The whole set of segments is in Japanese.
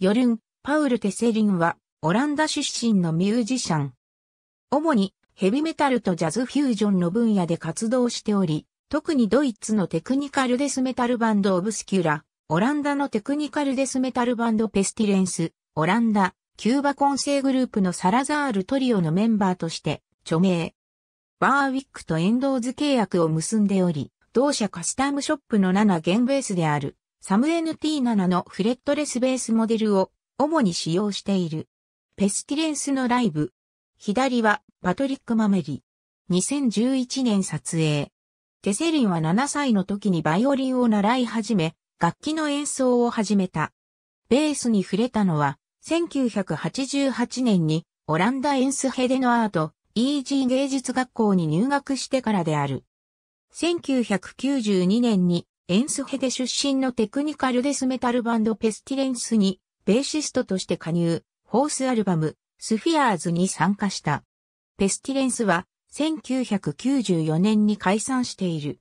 ヨルン・パウル・テセリンは、オランダ出身のミュージシャン。主に、ヘビメタルとジャズフュージョンの分野で活動しており、特にドイツのテクニカルデスメタルバンドオブスキュラ、オランダのテクニカルデスメタルバンドペスティレンス、オランダ、キューバ混成グループのサラザールトリオのメンバーとして著名。バーウィックとエンドーズ契約を結んでおり、同社カスタムショップの7弦ベースであるサム NT7 のフレットレスベースモデルを主に使用している。ペスティレンスのライブ。左はパトリック・マメリ。2011年撮影。テセリンは7歳の時にバイオリンを習い始め、楽器の演奏を始めた。ベースに触れたのは、1988年にオランダエンスヘデのアート、EG 芸術学校に入学してからである。1992年にエンスヘデ出身のテクニカルデスメタルバンドペスティレンスにベーシストとして加入、フォースアルバム、スフィアーズに参加した。ペスティレンスは1994年に解散している。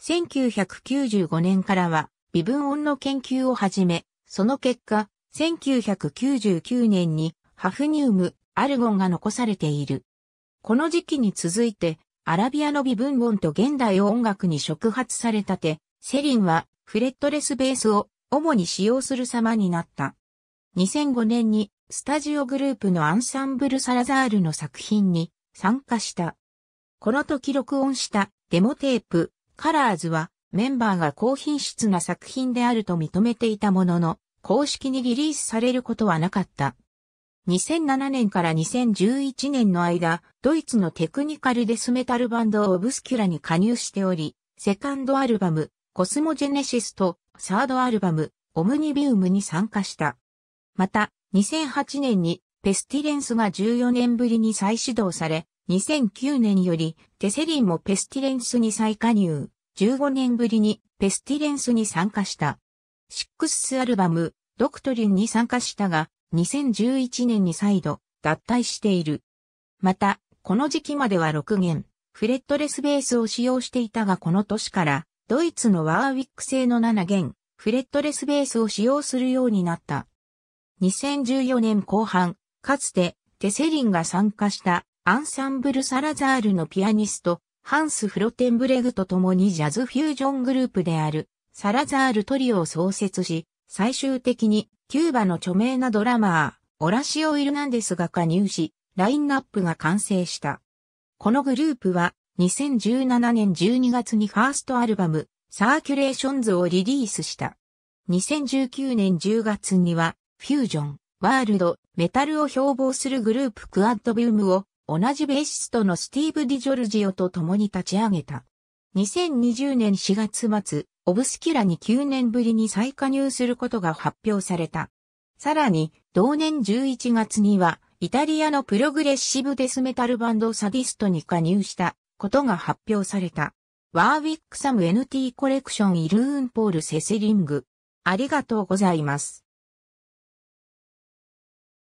1995年からは微分音の研究を始め、その結果、1999年にハフニウム、アルゴンが残されている。この時期に続いて、アラビアの微分音と現代音楽に触発されたて、セリンはフレットレスベースを主に使用する様になった。2005年にスタジオグループのアンサンブル・サラザールの作品に参加した。この時録音したデモテープ、カラーズはメンバーが高品質な作品であると認めていたものの、公式にリリースされることはなかった。2007年から2011年の間、ドイツのテクニカルデスメタルバンドオブスキュラに加入しており、セカンドアルバム、コスモジェネシスとサードアルバム、オムニビウムに参加した。また、2008年にペスティレンスが14年ぶりに再始動され、2009年よりテセリンもペスティレンスに再加入。15年ぶりにペスティレンスに参加した。シックスアルバム、ドクトリンに参加したが、2011年に再度脱退している。また、この時期までは6弦、フレットレスベースを使用していたがこの年から、ドイツのワーウィック製の7弦、フレットレスベースを使用するようになった。2014年後半、かつてテセリンが参加したアンサンブル・サラザールのピアニスト、ハンス・フロテンブレグと共にジャズフュージョングループである、サラザールトリオを創設し、最終的に、キューバの著名なドラマー、オラシオ・エルナンデスが加入し、ラインナップが完成した。このグループは、2017年12月にファーストアルバム、サーキュレーションズをリリースした。2019年10月には、フュージョン、ワールド、メタルを標榜するグループクアッドビウムを同じベーシストのスティーブ・ディジョルジオと共に立ち上げた。2020年4月末、オブスキュラに9年ぶりに再加入することが発表された。さらに、同年11月には、イタリアのプログレッシブデスメタルバンドサディストに加入したことが発表された。ワーウィックサム NT コレクションイルーンポールセセリング。ありがとうございます。